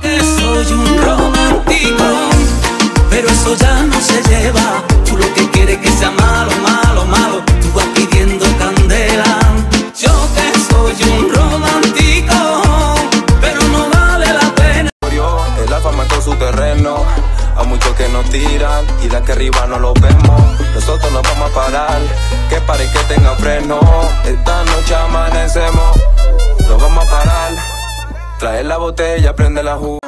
Que soy un romántico, pero eso ya no se lleva. Tú lo que quieres que sea malo, malo, malo. Tú vas pidiendo candela. Yo que soy un romántico, pero no vale la pena. el alfa marcó su terreno. A muchos que nos tiran y de que arriba no lo vemos. Nosotros botella, prende la jugo.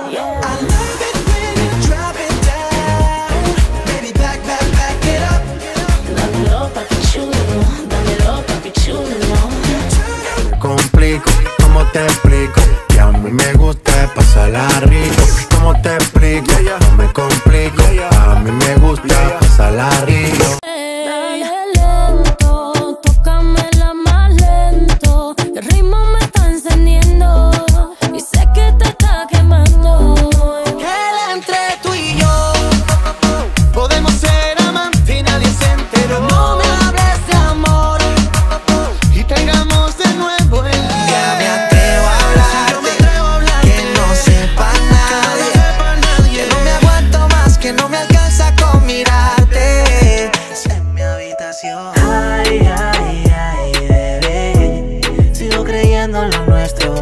En lo nuestro.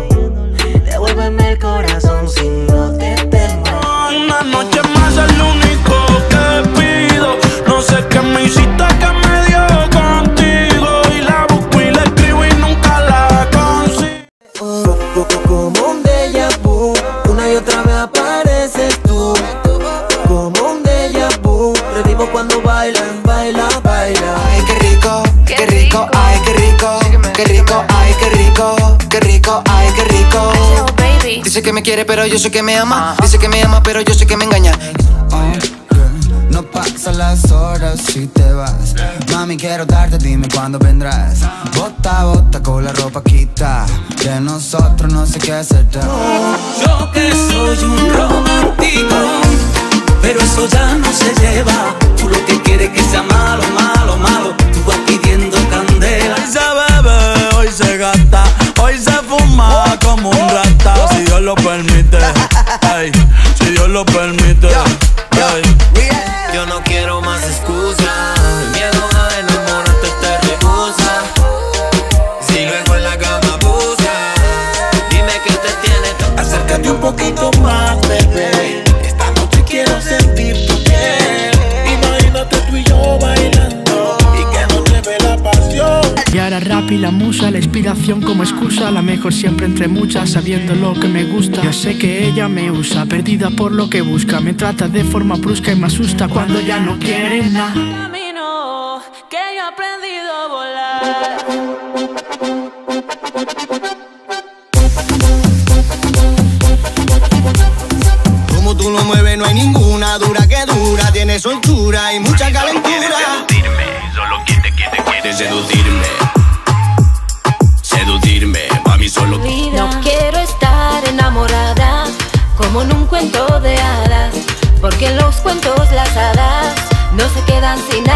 Devuélveme el corazón si Dice que me quiere, pero yo sé que me ama. Dice que me ama, pero yo sé que me engaña. No pasan las horas si te vas. Mami, quiero darte, dime cuándo vendrás. Bota, bota con la ropa quita. De nosotros no sé qué hacer. Yo que soy un romántico, pero eso ya no se lleva. Tú lo que quieres que sea malo, malo, malo. Tú vas pidiendo candela. Hoy se bebe, hoy se gasta, hoy se fuma como un rata. Si Dios lo permite. La musa, la inspiración como excusa, la mejor siempre entre muchas, sabiendo lo que me gusta. Yo sé que ella me usa, perdida por lo que busca, me trata de forma brusca y me asusta cuando ya no quiere nada. Camino que he aprendido a volar. Porque los cuentos las hadas no se quedan sin alas.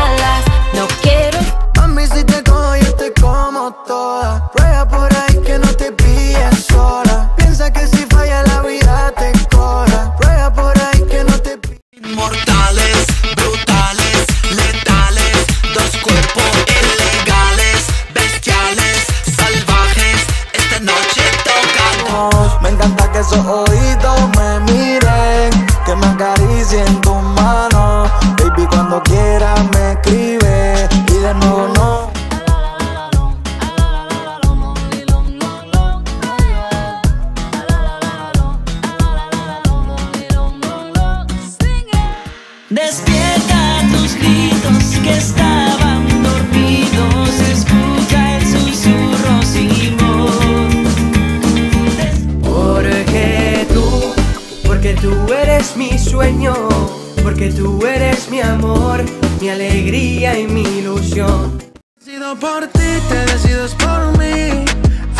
alegría y mi ilusión. Decido por ti, te decides por mí.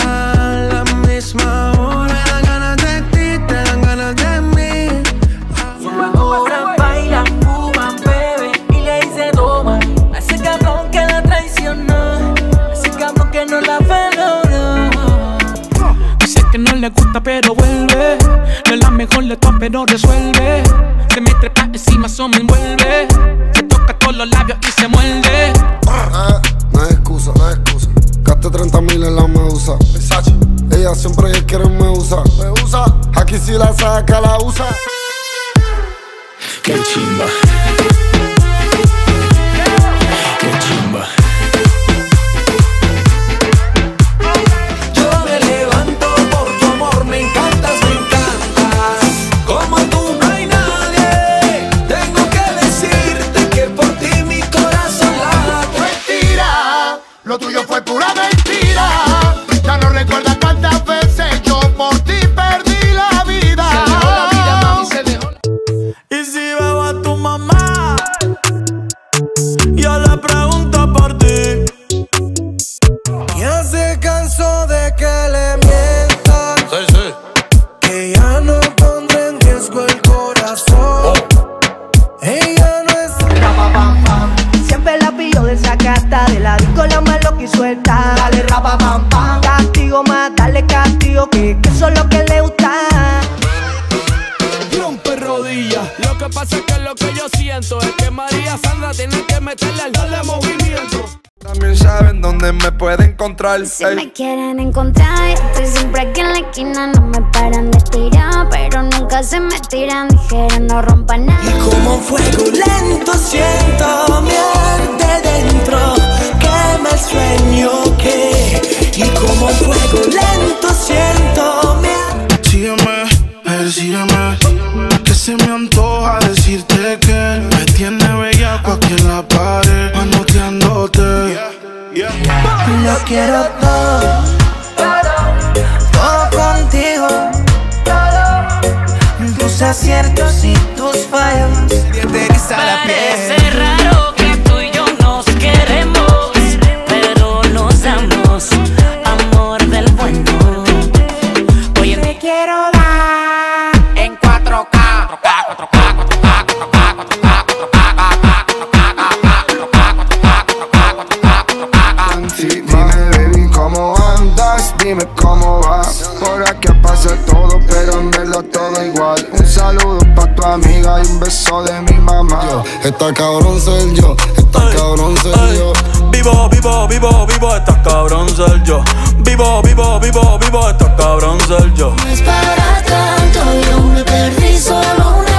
A la misma hora me dan ganas de ti, te dan ganas de mí. Fuma, ahora baila, fuma, bebe y le dice toma. A ese cabrón que la traicionó, a ese cabrón que no la perdonó. Dice que no le gusta, pero vuelve. No es la mejor de todas, pero resuelve. Se me trepa encima, eso me envuelve los labios y se muerde. Eh, no es excusa, no es excusa. Gaste 30 mil en la medusa. Versace. Ella siempre quiere me usa. Me usa. Aquí si la saca, la usa. Qué chimba. mentira. También saben dónde me pueden encontrar. Si ey. me quieren encontrar, estoy siempre aquí en la esquina. No me paran de tirar, pero nunca se me tiran. Dijeron no rompan nada. Y como un fuego lento siento mi arte dentro. Que me sueño que. Y como un fuego lento siento. dime cómo va. Por aquí pasa todo, pero en verdad todo igual. Un saludo pa' tu amiga y un beso de mi mamá. Yo, Está cabrón ser yo, esta ey, cabrón ser yo. Vivo, vivo, vivo, vivo, esta cabrón ser yo. Vivo, vivo, vivo, vivo, esta cabrón ser yo. No es para tanto, yo me perdí solo una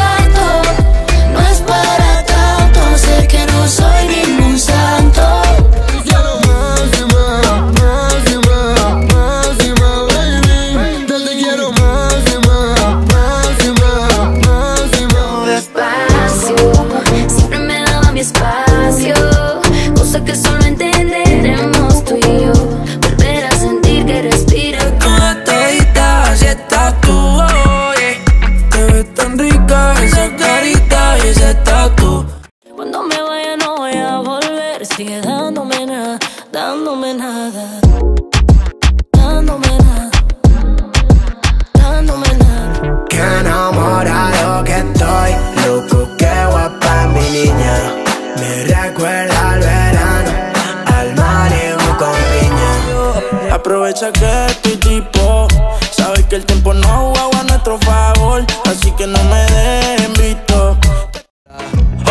Aprovecha que estoy tipo, sabes que el tiempo no juega a nuestro favor, así que no me dejen visto.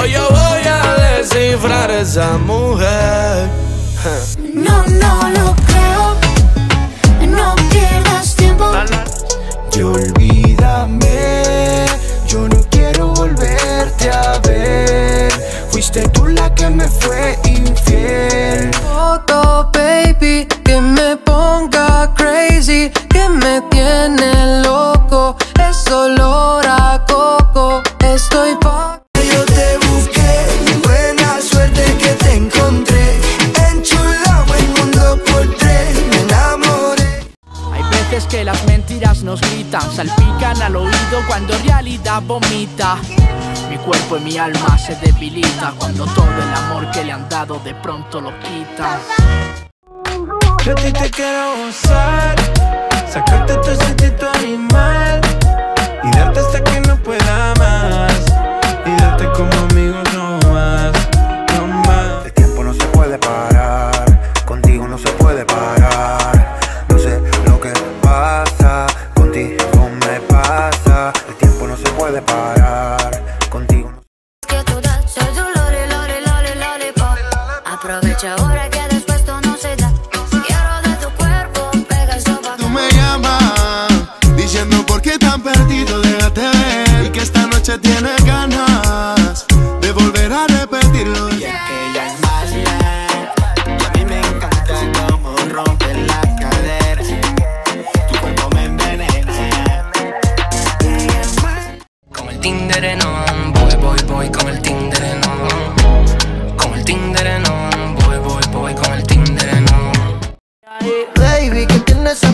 Hoy yo voy a descifrar esa mujer. No, no lo creo. No pierdas tiempo. Y olvídame, yo no quiero volverte a ver. Fuiste tú la que me fue infiel. Mi cuerpo y mi alma se debilita cuando todo el amor que le han dado de pronto lo quitan. Yo a ti te quiero gozar, sacarte tu instinto animal y darte hasta que no pueda más. Y darte como amigos no más, no más. El tiempo no se puede parar, contigo no se puede parar.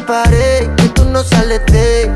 Pared que tú no sales de